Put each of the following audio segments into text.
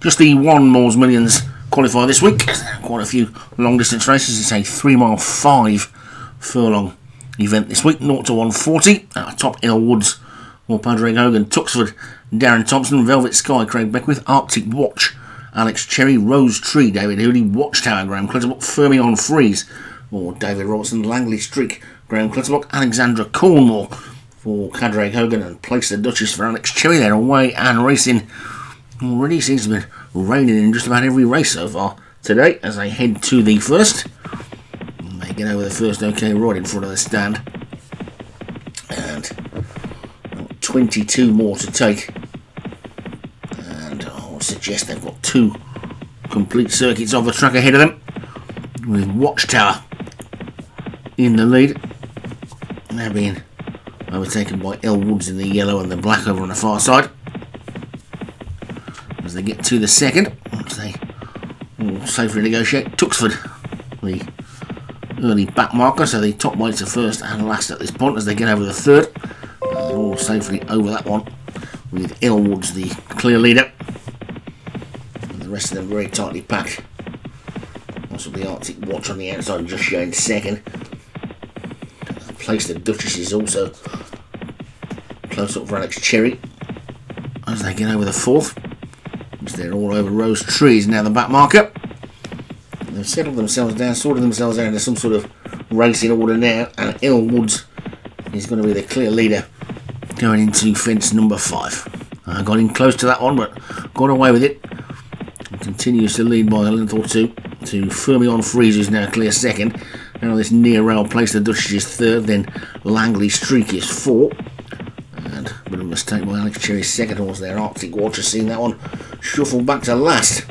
Just the one Moores Millions qualifier this week. Quite a few long distance races. It's a three mile five furlong event this week. 0 to 140. Uh, top Elwoods or Padraig Hogan, Tuxford, Darren Thompson, Velvet Sky, Craig Beckwith, Arctic Watch, Alex Cherry, Rose Tree, David Hooley, Watchtower, Graham Clutterbuck, Fermion Freeze, or David Robertson, Langley Streak, Graham Clutterbuck, Alexandra Cornwall for Padraig Hogan, and Place the Duchess for Alex Cherry. They're away and racing. Already seems to be raining in just about every race so far today as I head to the first. They get over the first okay right in front of the stand. And 22 more to take. And I would suggest they've got two complete circuits of the track ahead of them. With Watchtower in the lead. Now being overtaken by L Elwoods in the yellow and the black over on the far side. As they get to the second, they all safely negotiate, Tuxford, the early back marker, so the top weights are first and last at this point as they get over the third. Uh, all safely over that one with Elwoods the clear leader. And the rest of them very tightly packed. Also the Arctic Watch on the outside just showing second. The place the Duchess is also close up for Alex Cherry as they get over the fourth. As they're all over Rose Trees now the back marker. They've settled themselves down, sorted themselves out into some sort of racing order now, and Elwoods is going to be the clear leader going into fence number five. I got in close to that one, but got away with it. And continues to lead by a length or two to Fermion Freeze, who's now clear second. Now this near rail place, the Duchess is third, then Langley Streak is four. And a bit of a mistake by Alex Cherry second horse there. Arctic Watcher seeing that one shuffle back to last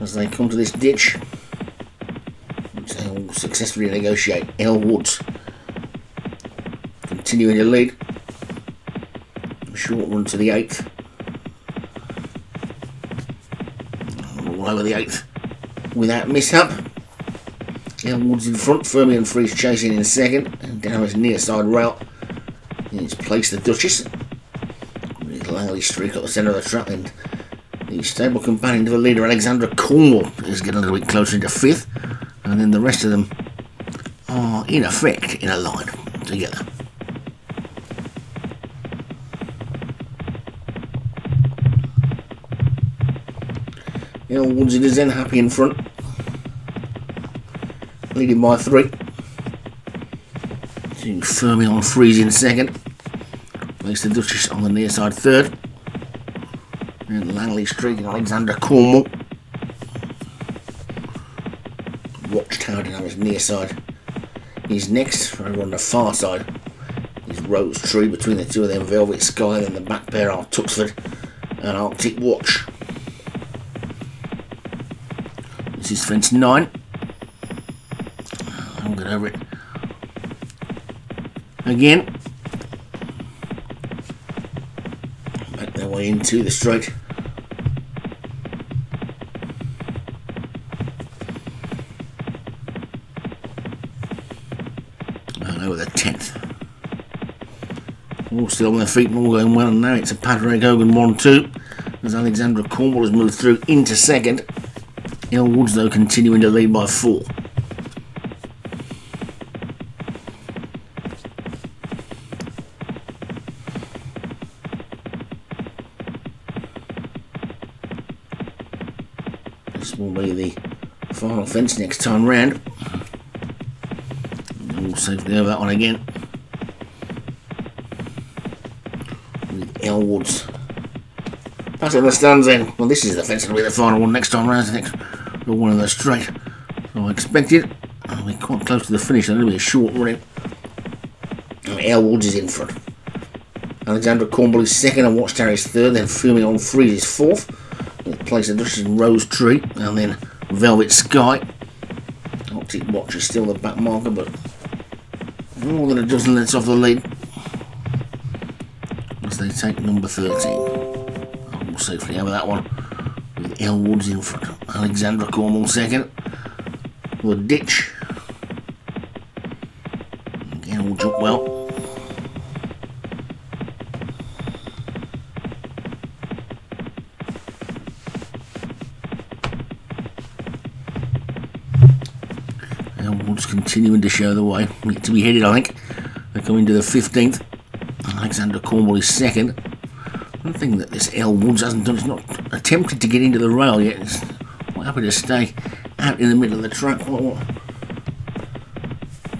as they come to this ditch. They all successfully negotiate. Elwoods continuing the lead. Short run to the eighth. All over the eighth without mishap. Elwoods in front, Fermion Freeze chasing in second, and down his near side rail in its place the Duchess. Langley Streak at the centre of the track, and the stable companion to the leader Alexandra Cornwall is getting a little bit closer into fifth and then the rest of them are in effect in a line together. Elwoods is then happy in front, leading by three. Seeing Fermion freezing second. Place the Duchess on the near side third. And Langley Streak and Alexandra Cornwall. Watchtower down his near side. He's next, over on the far side. Is Rose Tree between the two of them, Velvet Sky, and the back pair are Tuxford and Arctic Watch. This is fence nine. I'll get over it again. Make their way into the straight. And the 10th. All still on their feet, all going well. And now it's a Padraig Hogan 1 2 as Alexandra Cornwall has moved through into second. Elwoods, though, continuing to lead by four. This will be the final fence next time round. All safely over that one again. With Elwoods. Passing the stands in. Well, this is the fence. It'll be the final one next time round. The next one of the straight. So I expected. I'll be quite close to the finish. It'll be a short run. Elwoods is in front. Alexandra Cornwall is second and Watchtower is third. Then Fermion Freeze is fourth. Place the Duchess in Rose Tree. And then Velvet Sky. Arctic Watch is still the back marker, but more than a dozen lengths off the lead. As they take number 13. We'll safely over that one. With Elwoods in front. Alexandra Cornwall second. The ditch. Again, all jump well. Continuing to show the way. To be headed, I think. They come into the 15th. Alexandra Cornwall is second. One thing that this Elwoods hasn't done is not attempted to get into the rail yet. It's quite happy to stay out in the middle of the track. What, what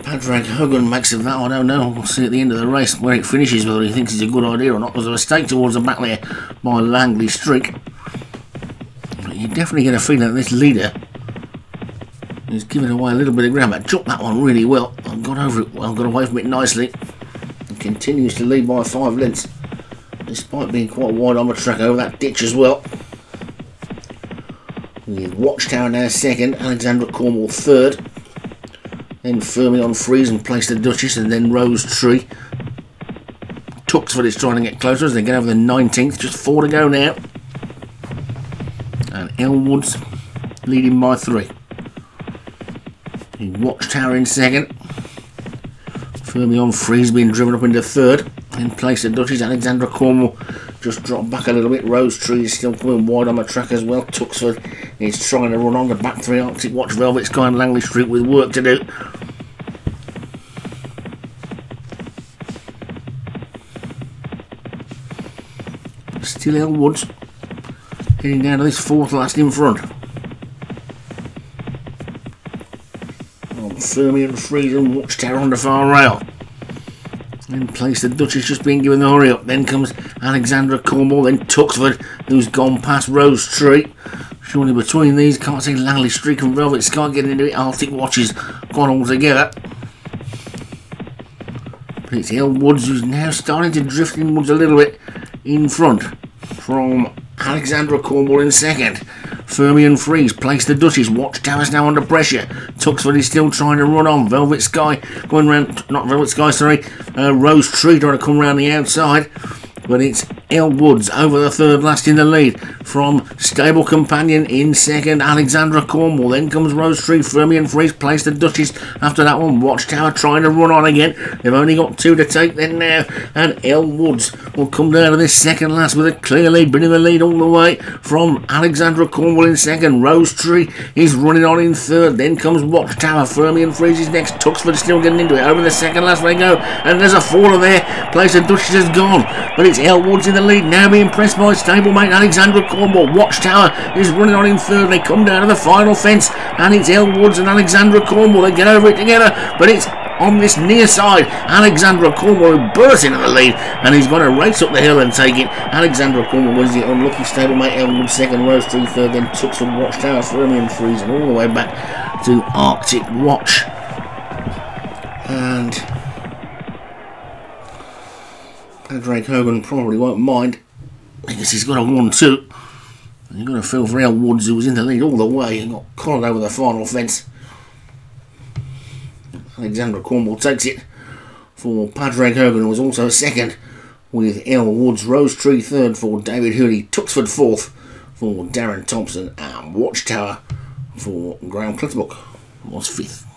Padraig Hogan makes of that, I don't know. We'll see at the end of the race where it finishes, whether he thinks it's a good idea or not. There's a mistake towards the back there by Langley Streak. But you definitely get a feeling that this leader is giving away a little bit of ground, but dropped that one really well. and got over it well, got away from it nicely. And continues to lead by five lengths despite being quite wide on the track over that ditch as well. With Watchtower now second, Alexandra Cornwall third. Then firmly Fermion Freeze and place the Duchess, and then Rose Tree. Tuxford is trying to get closer as they get over the 19th, just four to go now. And Elwoods leading by three. Watchtower in second. Fermion Freeze being driven up into third in place of Duchess. Alexandra Cornwall just dropped back a little bit. Rose Tree is still coming wide on the track as well. Tuxford is trying to run on the back three. Arctic Watch, Velvet and Langley Streak with work to do. Still Elwoods heading down to this fourth last in front. Fermion Freeze and Watchtower on the far rail. In place, the Duchess just been given the hurry up. Then comes Alexandra Cornwall, then Tuxford, who's gone past Rose Street. Surely between these, can't see Langley Streak and Velvet Sky getting into it. Arctic Watches gone all together. But it's Elwoods who's now starting to drift inwards a little bit in front from Alexandra Cornwall in second. Fermion Freeze place the Duchess. Watchtower's now under pressure. Tuxford is still trying to run on. Velvet Sky going round, not Velvet Sky, sorry. Uh, Rose Tree trying to come round the outside. But it's Elwoods over the third last in the lead from Stable Companion in second. Alexandra Cornwall. Then comes Rose Tree. Fermion Freeze placed the Duchess. After that one, Watchtower trying to run on again. They've only got two to take then now. And Elwoods will come down to this second last with a clear lead, bringing the lead all the way from Alexandra Cornwall in second. Rose Tree is running on in third. Then comes Watchtower. Fermion Freeze is next. Tuxford still getting into it. Over the second last they go. And there's a faller there. Place the Duchess has gone. But it's Elwoods in the lead. Now being pressed by stablemate Alexandra Cornwall. Watchtower is running on in third. They come down to the final fence. And it's Elwoods and Alexandra Cornwall. They get over it together. But it's on this near side. Alexandra Cornwall bursts into the lead and he's going to race up the hill and take it. Alexandra Cornwall was the unlucky stablemate. Elwood second, Rose Tree third, then Tuxford Watchtower, Fermion freezing all the way back to Arctic Watch. And Padraig Hogan probably won't mind because he's got a 1 2. And you've got to feel for Elwoods, who was in the lead all the way and got collared over the final fence. Alexandra Cornwall takes it for Padraig Hogan, who was also second, with Elwoods, Rose Tree third for David Hurley, Tuxford fourth for Darren Thompson, and Watchtower for Graham Clutterbuck was fifth.